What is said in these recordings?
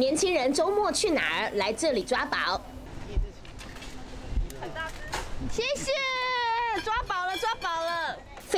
年轻人周末去哪儿？来这里抓宝。谢谢，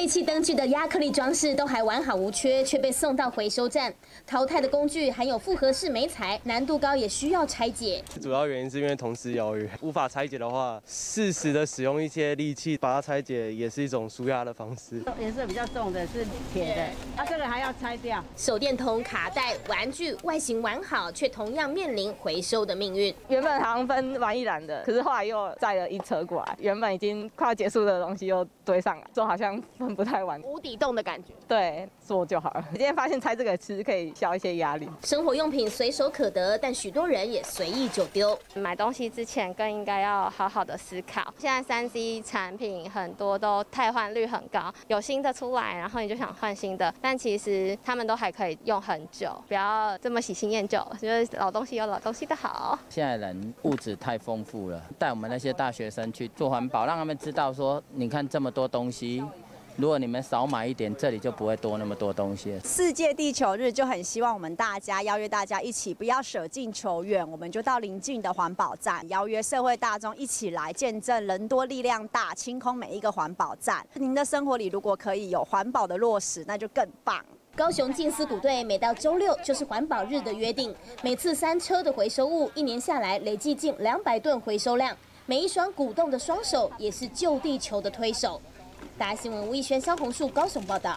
废弃灯具的亚克力装饰都还完好无缺，却被送到回收站。淘汰的工具含有复合式煤材，难度高，也需要拆解。主要原因是因为同时由于，无法拆解的话，适时的使用一些利器把它拆解，也是一种舒压的方式。颜色比较重的是铁的，它这个还要拆掉。手电筒、卡带、玩具，外形完好，却同样面临回收的命运。原本好像分完一篮的，可是后来又载了一车过来，原本已经快要结束的东西又堆上来，就好像。分不太完，无底洞的感觉。对，做就好了。今天发现拆这个其实可以消一些压力。生活用品随手可得，但许多人也随意就丢。买东西之前更应该要好好的思考。现在三 C 产品很多都汰换率很高，有新的出来，然后你就想换新的，但其实他们都还可以用很久。不要这么喜新厌旧，就是老东西有老东西的好。现在人物质太丰富了，带我们那些大学生去做环保，让他们知道说，你看这么多东西。如果你们少买一点，这里就不会多那么多东西。世界地球日就很希望我们大家邀约大家一起，不要舍近求远，我们就到邻近的环保站，邀约社会大众一起来见证人多力量大，清空每一个环保站。您的生活里如果可以有环保的落实，那就更棒。高雄静思谷队每到周六就是环保日的约定，每次三车的回收物，一年下来累计近两百吨回收量，每一双鼓动的双手也是救地球的推手。大新闻吴艺轩、萧红树高雄报道。